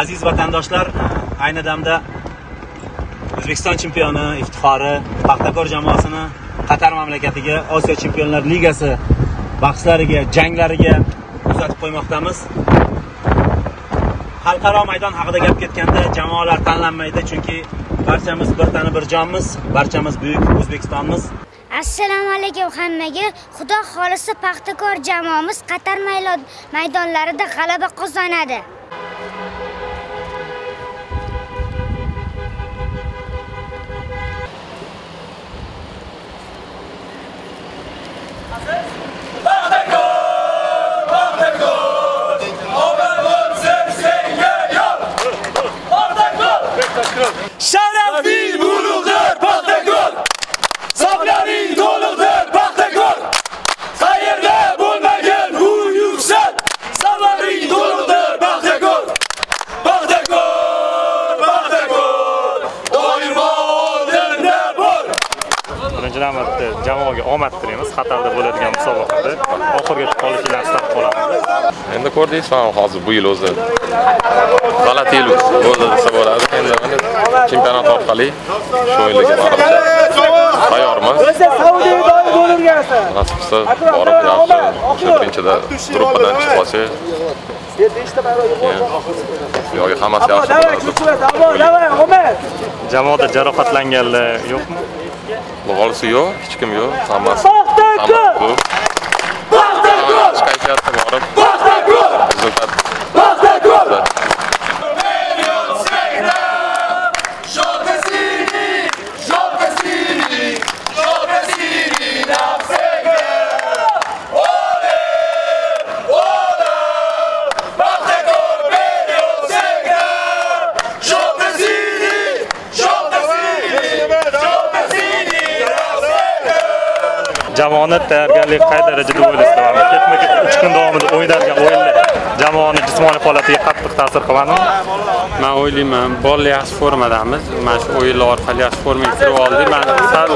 aziz vatandoshlar ayni damda o'zbekiston chempioni iftixori paxtakor jamoasini qatar mamlakatiga osiyo chempionlar ligasi bahslariga janglariga uzatib qo'ymoqdamiz. Xalqaro maydon haqida gap ketganda jamoalar tanlanmaydi chunki barchamiz bir tana bir jonmiz barchamiz buyuk o'zbekistonmiz. Assalomu alaykum hammaga. Xudo xohlasa paxtakor jamoamiz qatar maydonlarida g'alaba qozonadi. Şerefli ulug'dir Paxtakor! Saflaring to'liqdir Paxtakor! Qayerda bo'lmagan u yuksak! Saflaring to'liqdir Paxtakor! Paxtakor! Paxtakor! Doimo oldinda bo'l! birinchi navbatda jamoaga omad tilaymiz qatarda bo'ladigan musobaqada oxirigacha qolishingizni istab qolamiz Endi ko'rdingiz hozir bu yil o'zi g'alati yil bo'ldi desa bo'ladi. Endi chempionat orqali shu yilga baribir tayyormiz. Nasib qilsa borib yaxshi o'sha birinchida gruppadan chiqib olsak yoki hammasi yaxshi jamoada jarohatlanganlar yo'qmi? Bo'lg'olisi yo'q, hech kim yo'q, hammasi hammasi ko'p. Kayfiyatda borib jamoani tayyorgarlik qay darajada o'ylaysizlar Mana ketma ket uch kun davomida o'ynalgan o'yinlar jamoani jismoniy holatiga qattiq ta'sir qiladimi man o'ylayman bolalar yaxshi formadamiz. Mana shu o'yinlar orqali yaxshi formaga kirib oldik. Man sal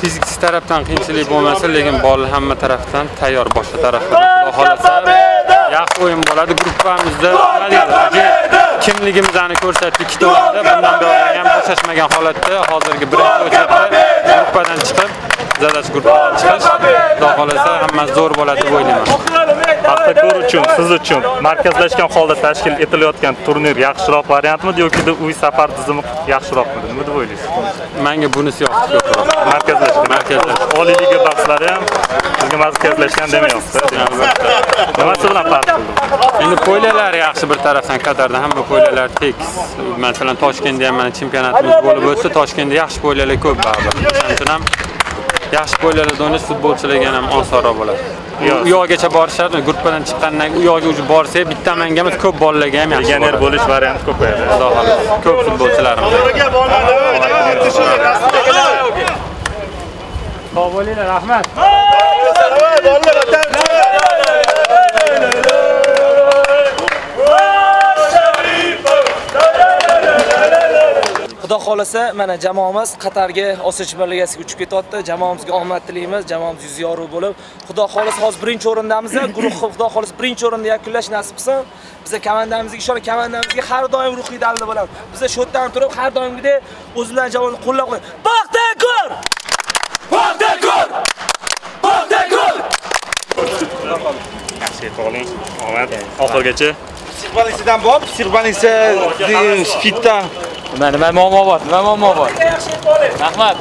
fizik tarafdan qiyinchilik bo'lmasa lekin bolalar hamma tarafdan tayyor boshqa tarafdan. Xudo xohlasa yaxshi o'yin bo'ladi gruppamizda kimligimizni ko'rsatdik ikkita o'yinda bundan buyon ham bo'shashmagan holatda hozirgi birinchi o'yinda gruppadan chiqib zadachi gruppadan chiqish xudo xohlasa hammasi zo'r bo'ladi deb o'ylayman paxtakor uchun siz uchun markazlashgan holda tashkil etilayotgan turnir yaxshiroq variantmi yoki uy safar tizimi yaxshiroqmi nima deb o'ylaysiz manga bunisi yoqdi ko'proq markazlashgan Markazlashgan. oliy liga bahslari ham sizga markazlashgan demayapsiz nimasi bilan farq qildi Endi poylalar yaxshi bir tarafdan Qatarda hamma poylalar tekis. Masalan, Toshkentda ham mana chempionatimiz bo'lib o'tsa, Toshkentda yaxshi poylalar ko'p baribir. Shuning uchun ham yaxshi poylalarda o'ynash futbolchilarga ham osonroq bo'ladi. U yoqgacha borishadi, gruppadan chiqqandan u yoqga уже borsa, bitta manga emas, ko'p bolalarga ham yaxshi. legioner bo'ladi. bo'lish varianti ko'payadi Xudo xohlasa, ko'p futbolchilarimiz. Sog' bo'linglar, rahmat. Xudo xolasa mana jamoamiz Qatarga Osiyo Chempionlar Ligasiga uchib ketyapti. Jamoamizga omad tilaymiz. Jamoamiz yuz yorug' bo'lib, Xudo xolasa hozir birinchi o'rindamiz. Guruh Xudo xolasa birinchi o'rinda yakunlash nasib qilsin. Biza komandamizga ishonib, komandamizga har doim ruhiy dalda bo'lamiz. Biza shu yerdan turib har doimgidek o'zimizdan jamoani qo'llab qo'yamiz. Paxtakor! Paxtakor! Paxtakor! yaxshi yetib oling omad oxirigacha Psixbaliksiyadan bor, psixbaliksiya fitdan. Nima nima muammo bor? Nima muammo bor? Rahmat.